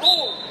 О!